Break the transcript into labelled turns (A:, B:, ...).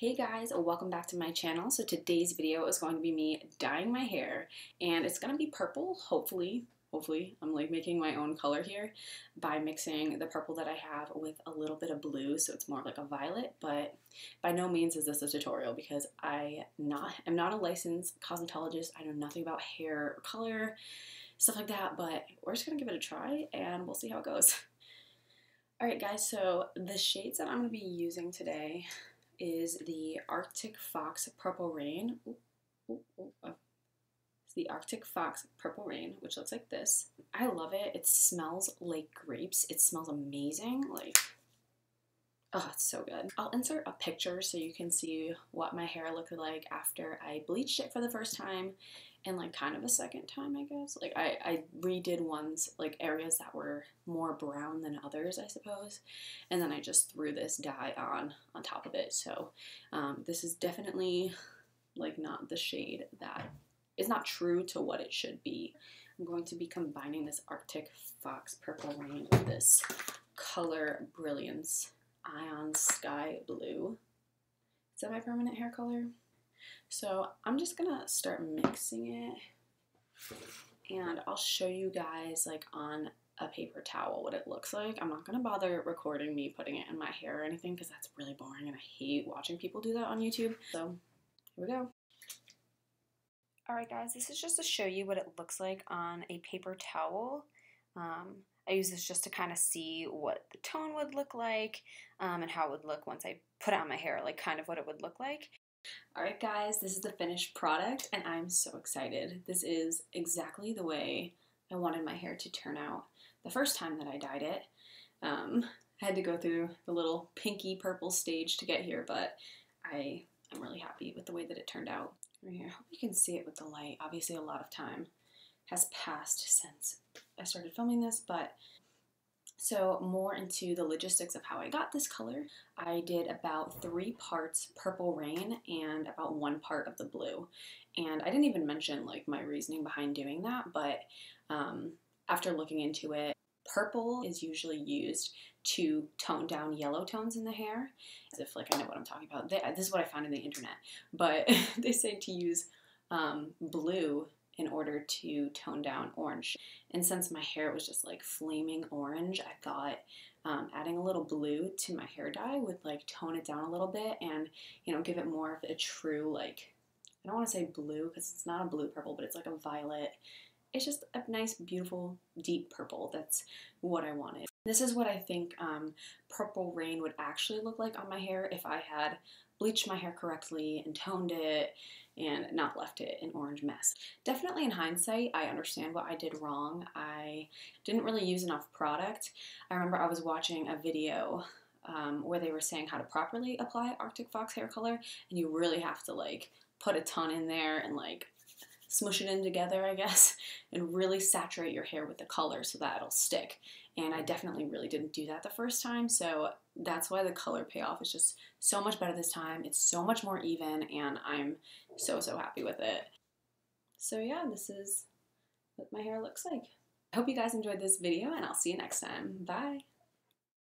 A: Hey guys, welcome back to my channel. So today's video is going to be me dyeing my hair and it's going to be purple, hopefully. Hopefully, I'm like making my own color here by mixing the purple that I have with a little bit of blue, so it's more like a violet, but by no means is this a tutorial because I not am not a licensed cosmetologist. I know nothing about hair or color, stuff like that, but we're just going to give it a try and we'll see how it goes. Alright guys, so the shades that I'm going to be using today is the Arctic Fox Purple Rain. Ooh, ooh, ooh, oh. It's the Arctic Fox Purple Rain, which looks like this. I love it. It smells like grapes. It smells amazing. Like, oh, it's so good. I'll insert a picture so you can see what my hair looked like after I bleached it for the first time and like kind of a second time, I guess. Like I, I redid ones like areas that were more brown than others, I suppose, and then I just threw this dye on on top of it. So um, this is definitely like not the shade that is not true to what it should be. I'm going to be combining this Arctic Fox Purple Rain with this Color Brilliance Ion Sky Blue. Is that my permanent hair color? So I'm just gonna start mixing it and I'll show you guys like on a paper towel what it looks like. I'm not gonna bother recording me putting it in my hair or anything because that's really boring and I hate watching people do that on YouTube. So here we go. Alright guys, this is just to show you what it looks like on a paper towel. Um, I use this just to kind of see what the tone would look like um, and how it would look once I put on my hair, like kind of what it would look like. Alright guys, this is the finished product and I'm so excited. This is exactly the way I wanted my hair to turn out the first time that I dyed it. Um, I had to go through the little pinky purple stage to get here, but I am really happy with the way that it turned out. Right here, I hope you can see it with the light. Obviously a lot of time has passed since I started filming this, but so more into the logistics of how I got this color, I did about three parts Purple Rain and about one part of the blue. And I didn't even mention like my reasoning behind doing that, but um, after looking into it, purple is usually used to tone down yellow tones in the hair, as if like I know what I'm talking about. This is what I found in the internet, but they say to use um, blue in order to tone down orange. And since my hair was just like flaming orange, I thought um, adding a little blue to my hair dye would like tone it down a little bit and you know give it more of a true like I don't want to say blue because it's not a blue purple, but it's like a violet. It's just a nice, beautiful, deep purple. That's what I wanted. This is what I think um, Purple Rain would actually look like on my hair if I had bleached my hair correctly and toned it and not left it an orange mess. Definitely in hindsight, I understand what I did wrong. I didn't really use enough product. I remember I was watching a video um, where they were saying how to properly apply Arctic Fox hair color, and you really have to like put a ton in there and like smush it in together, I guess, and really saturate your hair with the color so that it'll stick. And I definitely really didn't do that the first time, so that's why the color payoff is just so much better this time. It's so much more even, and I'm so, so happy with it. So yeah, this is what my hair looks like. I hope you guys enjoyed this video, and I'll see you next time. Bye!